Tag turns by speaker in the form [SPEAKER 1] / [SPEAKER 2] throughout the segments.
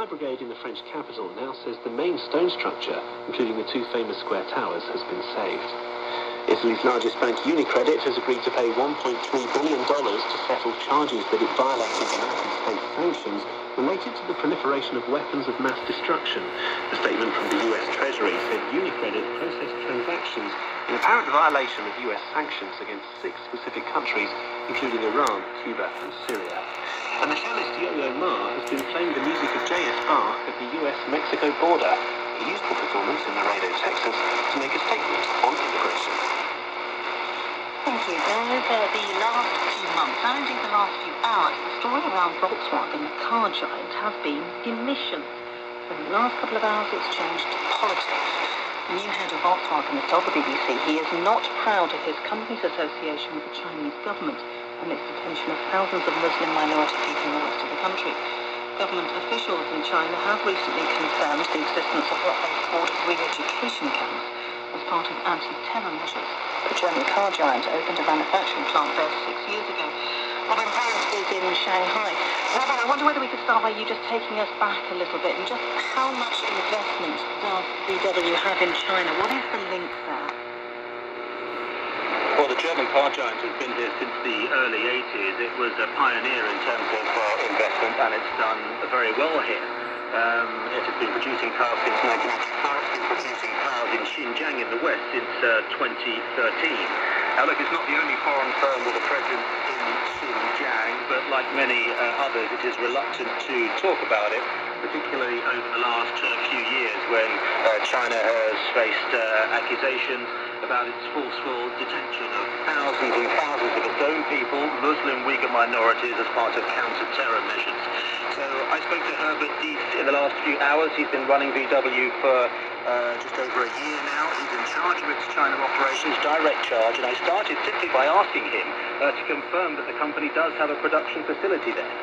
[SPEAKER 1] Fire brigade in the French capital now says the main stone structure, including the two famous square towers, has been saved. Italy's largest bank, Unicredit, has agreed to pay $1.3 billion to settle charges that it violated United States sanctions related to the proliferation of weapons of mass destruction. A statement from the US Treasury said Unicredit processed transactions in apparent violation of US sanctions against six specific countries, including Iran, Cuba, and Syria. And the cellist Yo-Yo Ma has been playing the music of J.S. Bach at the US-Mexico border. He used the performance in Laredo, Texas, to make a statement on immigration.
[SPEAKER 2] Thank you. Over the last few months, and indeed the last few hours, the story around Volkswagen, the car giant, has been emissions. In the last couple of hours, it's changed to politics. The new head of Volkswagen has told the BBC he is not proud of his company's association with the Chinese government amidst detention of thousands of Muslim minority people in the rest of the country. Government officials in China have recently confirmed the existence of what they called re-education camps part of anti-terror measures. The German car giant opened a manufacturing plant there six years ago. Robin Brant is in Shanghai. Robin, I wonder whether we could start by you just taking us back a little bit and just how much investment does VW have in China? What is the link there?
[SPEAKER 3] Well, the German car giant has been here since the early 80s. It was a pioneer in terms of uh, investment, and it's done very well here. Um, it has been producing cars since 1995. It's been producing cars in Xinjiang in the west since uh, 2013. Now, look, it's not the only foreign firm with a presence in Xinjiang, like many uh, others, it is reluctant to talk about it, particularly over the last uh, few years when uh, China has faced uh, accusations about its forceful detention of thousands and thousands of its own people, Muslim Uyghur minorities, as part of counter-terror measures. So I spoke to Herbert Diess in the last few hours. He's been running VW for uh, just over a year now. He's in charge of its China operations, direct charge, and I started simply by asking him uh, to confirm that the company does have a production facility there.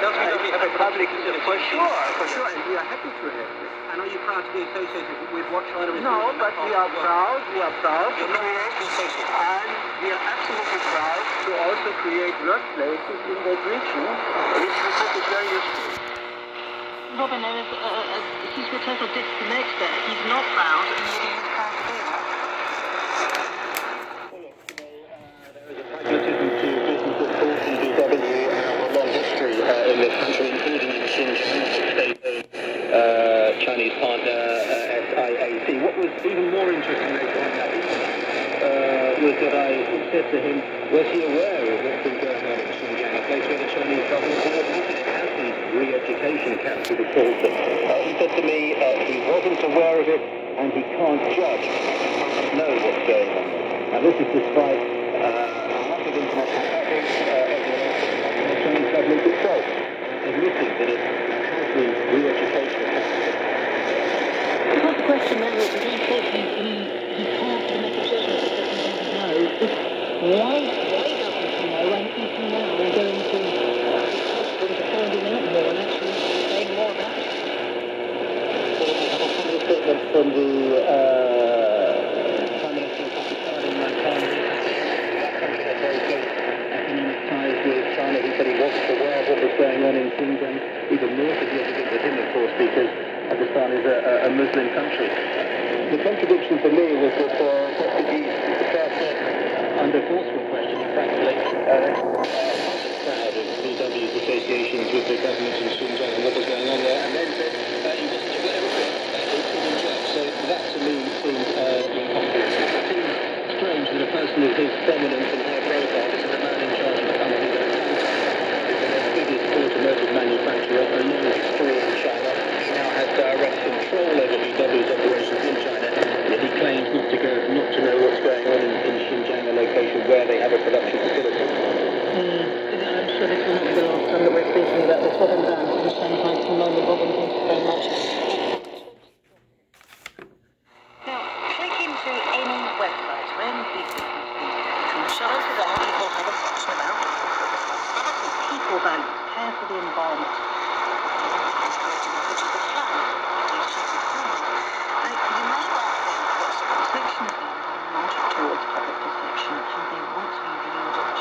[SPEAKER 3] Does VW have a production facility?
[SPEAKER 4] For sure, for sure, and we are happy to have this.
[SPEAKER 3] And are you proud to be associated with what China is
[SPEAKER 4] No, but we are proud, we are proud,
[SPEAKER 3] You're not
[SPEAKER 4] and we are absolutely proud to also create workplaces in that region, which we think is very useful.
[SPEAKER 2] Robin, there is a, a, a, seems to be a total disconnect there. He's not found, and yet he is proud to be there.
[SPEAKER 3] Uh, uh, Chinese partner uh. What was even more interesting that uh, was that I said to him, was he aware of what's been going on in Xinjiang, a place where the Chinese government has has these re-education camps, as it calls them. Uh, he said to me uh, he wasn't aware of it and he can't judge, he know what's going on. Now this is despite uh, a lot of international uh, of the Chinese government itself admitting that it has these re-education
[SPEAKER 2] the question then is, very important, he can't make a that doesn't know. Why, why doesn't he know when people now are going to, going to finding out more and actually saying more about it?
[SPEAKER 3] statement from the uh, Prime Minister of Pakistan, Imran Khan. That had very close economic ties with China. He said he wasn't aware of what was going on in Xinjiang, even more significant for him, of course, because Pakistan is a, a, Muslim country. The contradiction for me was that uh, said, under forceful questioning, practically, uh, proud of VW's associations with the government in Xinjiang and what was going on there, and then said uh, he wasn't aware of it. Uh, he couldn't judge. So that to me seems uh, incongruous. It seems strange that a person of his prominence and high profile, this is a man in charge of a company that is the biggest automotive manufacturer, a long history in China. He now has direct control over VW's operations in China, yet he claims not to go, not to know what's going on in, in Xinjiang, a location where they have a production facility.
[SPEAKER 2] I'm sure this will not be the last time that we're speaking about this. Robin Brant from Shanghai for the moment. Robin, thank you very much. Now, click into any business from shows of what people have a section about. People values, care for the environment.